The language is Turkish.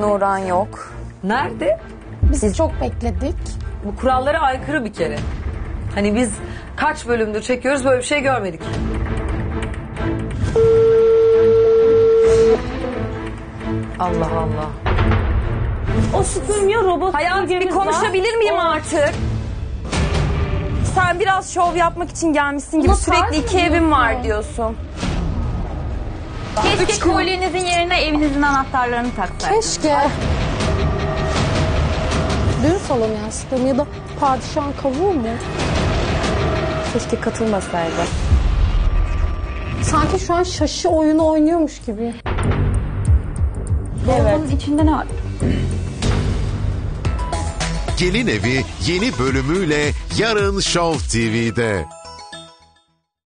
Nuran yok. Nerede? Biz çok bekledik. Bu kurallara aykırı bir kere. Hani biz kaç bölümdür çekiyoruz böyle bir şey görmedik. Allah Allah. O süpürmüyor robot Hayatım bir var. konuşabilir miyim O- artık? Sen biraz şov yapmak için gelmişsin gibi Ama sürekli iki evim var diyorsun? Keşke kolyenizin yerine evinizin anahtarlarını taksaydınız. Keşke. Düğün salonu yastığı ya da padişahın kavuğu mu? Keşke katılmasaydı. Sanki şu an şaşı oyunu oynuyormuş gibi. Dolabın içinde ne var? Gelin Evi yeni bölümüyle yarın Show TV'de.